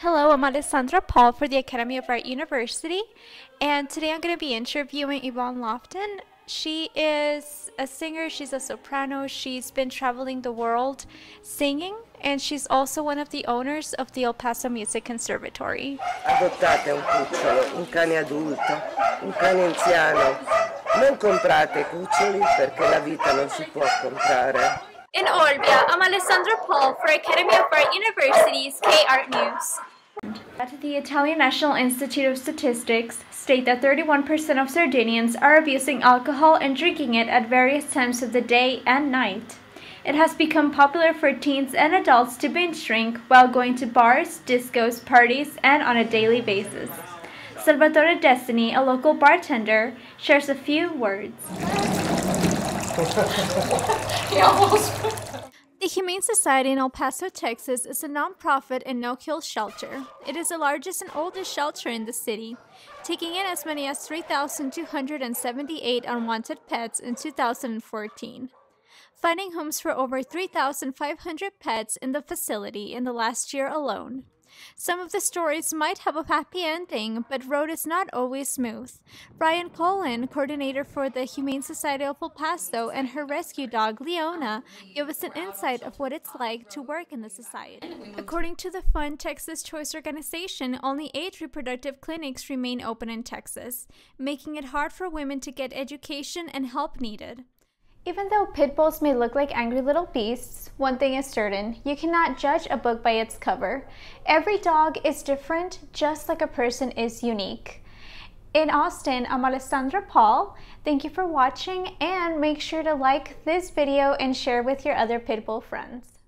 Hello, I'm Alessandra Paul for the Academy of Art University, and today I'm going to be interviewing Yvonne Lofton. She is a singer, she's a soprano, she's been traveling the world singing, and she's also one of the owners of the El Paso Music Conservatory. Adottate un cucciolo, un cane adulto, un cane anziano. Non comprate cuccioli perché la vita non si può comprare. In Olbia, I'm Alessandra Paul for Academy of Art University's K-Art News. The Italian National Institute of Statistics state that 31% of Sardinians are abusing alcohol and drinking it at various times of the day and night. It has become popular for teens and adults to binge drink while going to bars, discos, parties, and on a daily basis. Salvatore Destiny, a local bartender, shares a few words. The Humane Society in El Paso, Texas is a nonprofit and no-kill shelter. It is the largest and oldest shelter in the city, taking in as many as 3,278 unwanted pets in 2014. Finding homes for over 3,500 pets in the facility in the last year alone. Some of the stories might have a happy ending, but road is not always smooth. Brian Cullen, coordinator for the Humane Society of El Paso, and her rescue dog, Leona, give us an insight of what it's like to work in the society. According to the Fund Texas Choice organization, only eight reproductive clinics remain open in Texas, making it hard for women to get education and help needed. Even though pit bulls may look like angry little beasts, one thing is certain, you cannot judge a book by its cover. Every dog is different, just like a person is unique. In Austin, I'm Alessandra Paul. Thank you for watching and make sure to like this video and share with your other Pitbull friends.